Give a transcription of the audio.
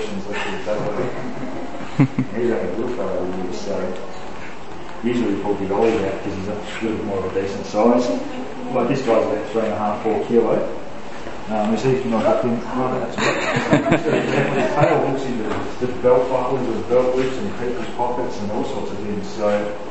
situations like this put that way. he's like a little fellow he is, so usually we pull the ollie out because he's a little more of a decent size. But this guy's about three and a half, four kilo. Um, as he's not up in, front that's right. his tail hooks into the belt buckles and belt loops and people's pockets and all sorts of things. So